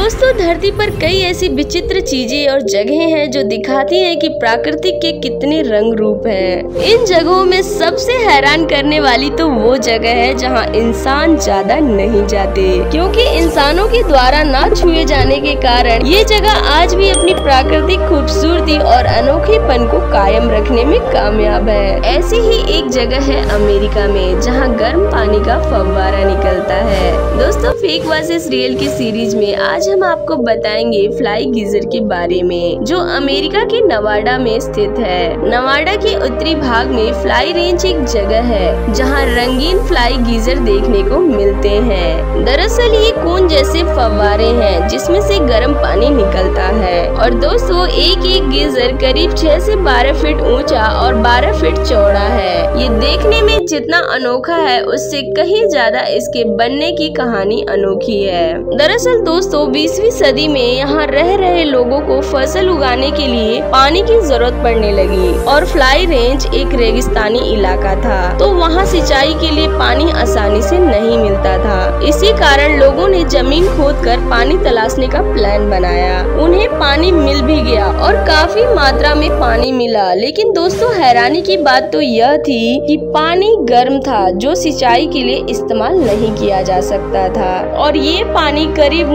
दोस्तों, धरती पर कई ऐसी विचित्र चीज़ें और जगहें हैं जो दिखाती हैं कि प्राकृतिक के कितने रंग रूप हैं। इन जगहों में सबसे हैरान करने वाली तो वो जगह है जहाँ इंसान ज़्यादा नहीं जाते, क्योंकि इंसानों के द्वारा ना छुए जाने के कारण ये जगह आज भी अपनी प्राकृतिक खूबसूरती और अनोखेपन को कायम रखने में कामयाब है ऐसी ही एक जगह है अमेरिका में, जहाँ गर्म पानी का फव्वारा निकलता है दोस्तों फेक वर्सेस रियल की सीरीज़ में आज हम आपको बताएँगे फ्लाई गीजर के बारे में, जो अमेरिका के नवाडा में स्थित है। नवाडा के उत्तरी भाग में फ्लाई रेंज एक जगह है, जहाँ रंगीन फ्लाई गीजर देखने को मिलते हैं। दरअसल ये कून जैसे फव्वारे हैं, जिसमें से गर्म पानी निकलता है। और दोस्तों एक एक गीजर करीब 6 से 12 फीट ऊँचा और 12 फीट चौड़ा है। ये देखने में जितना अनोखा है, उससे कहीं ज़्यादा इसके बनने की कहानी अनोखी है। दरअसल दोस्तों बीसवीं सदी में यहाँ रह रहे लोगों को फ़सल उगाने के लिए पानी की ज़रूरत पड़ने लगी और फ्लाई रेंज एक रेगिस्तानी इलाका था। तो वहाँ सिंचाई के लिए पानी आसानी से नहीं मिलता था। इसी कारण लोगों ने ज़मीन खोद कर पानी तलाशने का प्लान बनाया। उन्हें पानी मिल भी गया और काफ़ी मात्रा में पानी मिला। लेकिन दोस्तों, हैरानी की बात तो यह थी कि पानी गर्म था, जो सिंचाई के लिए इस्तेमाल नहीं किया जा सकता था। और ये पानी करीब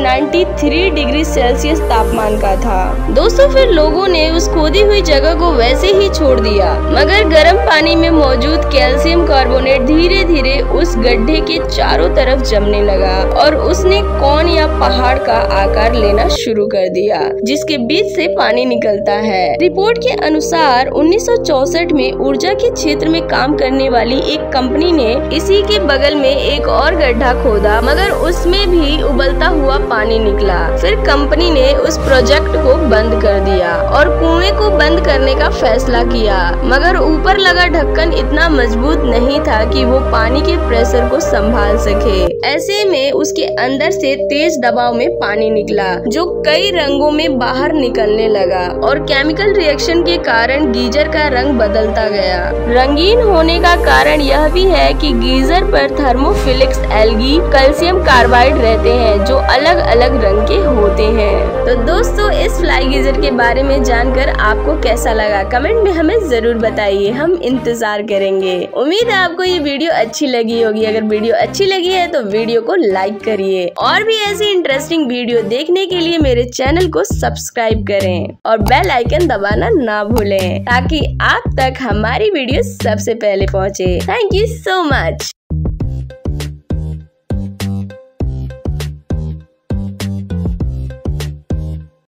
93 डिग्री सेल्सियस तापमान का था। दोस्तों, फिर लोगों ने उस खोदी हुई जगह को वैसे ही छोड़ दिया। मगर गर्म पानी में मौजूद कैल्शियम कार्बोनेट धीरे धीरे उस गड्ढे के चारों तरफ़ जमने लगा और उसने कौन या पहाड़ का आकार लेना शुरू कर दिया, जिसके बीच से पानी निकलता है। रिपोर्ट के अनुसार, उन्नीस में ऊर्जा के क्षेत्र में काम करने वाली एक कंपनी ने इसी के बगल में एक और गड्ढा खोदा, मगर उसमें भी उबलता हुआ पानी पानी निकला। फिर कंपनी ने उस प्रोजेक्ट को बंद कर दिया और कुएँ को बंद करने का फैसला किया। मगर ऊपर लगा ढक्कन इतना मज़बूत नहीं था कि वो पानी के प्रेशर को संभाल सके। ऐसे में उसके अंदर से तेज दबाव में पानी निकला, जो कई रंगों में बाहर निकलने लगा और केमिकल रिएक्शन के कारण गीजर का रंग बदलता गया। रंगीन होने का कारण यह भी है कि गीजर पर थर्मोफिलिक्स एल्गी, कैल्शियम कार्बाइड रहते हैं, जो अलग अलग अलग रंग के होते हैं। तो दोस्तों, इस फ्लाई गीजर के बारे में जानकर आपको कैसा लगा? कमेंट में हमें ज़रूर बताइए। हम इंतज़ार करेंगे। उम्मीद है आपको ये वीडियो अच्छी लगी होगी। अगर वीडियो अच्छी लगी है तो वीडियो को लाइक करिए। और भी ऐसी इंटरेस्टिंग वीडियो देखने के लिए मेरे चैनल को सब्सक्राइब करें और बेल आइकन दबाना ना भूलें, ताकि आप तक हमारी वीडियो सबसे पहले पहुँचे। Thank you so much